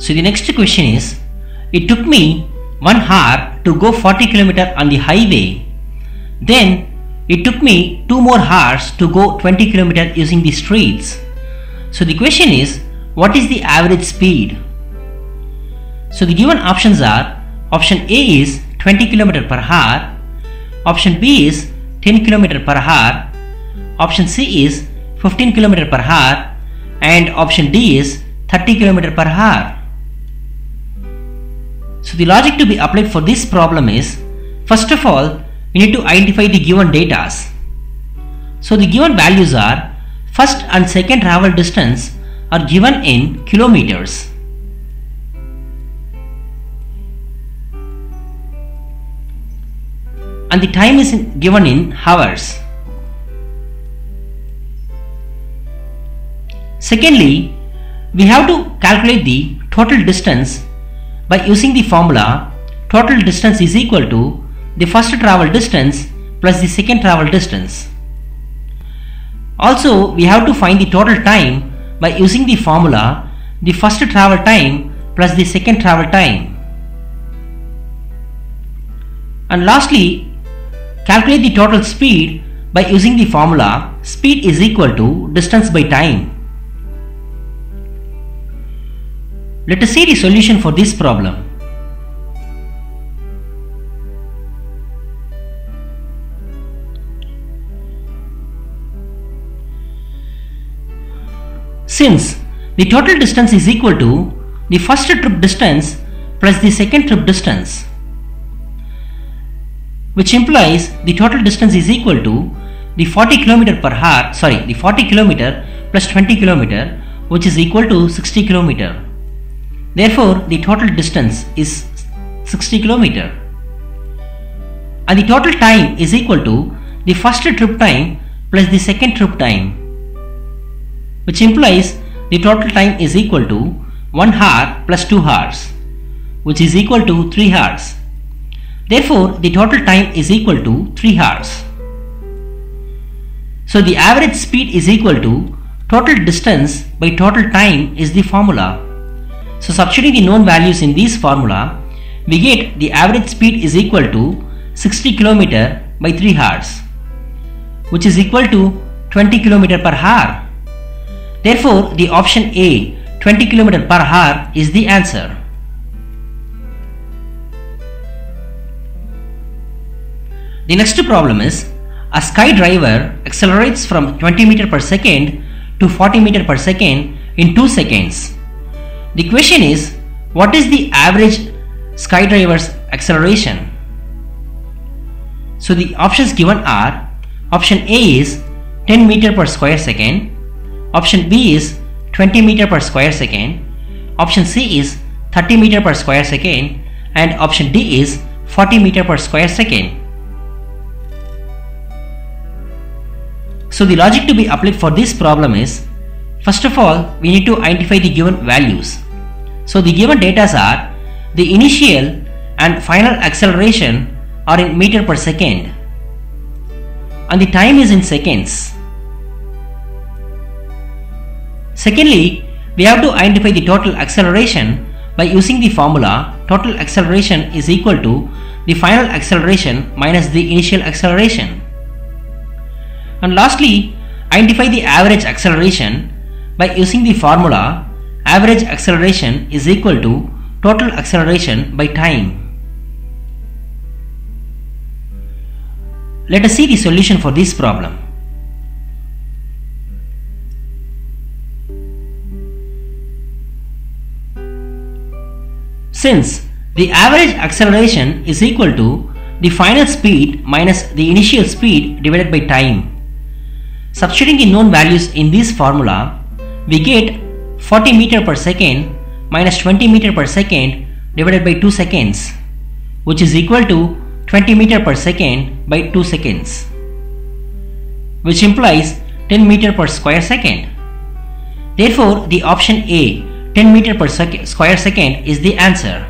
So the next question is, it took me 1 hour to go 40 km on the highway. Then it took me 2 more hours to go 20 km using the streets. So the question is, what is the average speed? So the given options are, option A is 20 km per hour, option B is 10 km per hour, option C is 15 km per hour and option D is 30 km per hour. So the logic to be applied for this problem is, first of all, we need to identify the given data. So the given values are, first and second travel distance are given in kilometers. And the time is given in hours. Secondly, we have to calculate the total distance by using the formula total distance is equal to the first travel distance plus the second travel distance. Also, we have to find the total time by using the formula the first travel time plus the second travel time. And lastly, calculate the total speed by using the formula speed is equal to distance by time. Let us see the solution for this problem. Since the total distance is equal to the first trip distance plus the second trip distance which implies the total distance is equal to the 40 km per hour sorry the 40 km plus 20 km which is equal to 60 km therefore the total distance is 60 km and the total time is equal to the first trip time plus the second trip time which implies the total time is equal to 1 hour plus 2 hours which is equal to 3 hours. Therefore, the total time is equal to 3 hours. So the average speed is equal to total distance by total time is the formula. So substituting the known values in this formula, we get the average speed is equal to 60 km by 3 hours which is equal to 20 km per hour. Therefore, the option A 20 km per hour is the answer. The next problem is a skydiver accelerates from 20 meter per second to 40 meter per second in 2 seconds. The question is what is the average skydiver's acceleration? So the options given are option A is 10 meter per square second, option B is 20 meter per square second, option C is 30 meter per square second and option D is 40 meter per square second. So the logic to be applied for this problem is first of all we need to identify the given values. So the given data are the initial and final acceleration are in meter per second and the time is in seconds. Secondly, we have to identify the total acceleration by using the formula total acceleration is equal to the final acceleration minus the initial acceleration. And lastly, identify the average acceleration by using the formula average acceleration is equal to total acceleration by time. Let us see the solution for this problem. Since the average acceleration is equal to the final speed minus the initial speed divided by time. Substituting the known values in this formula, we get 40 meter per second minus 20 meter per second divided by 2 seconds, which is equal to 20 meter per second by 2 seconds, which implies 10 meter per square second. Therefore, the option A 10 meter per sec square second is the answer.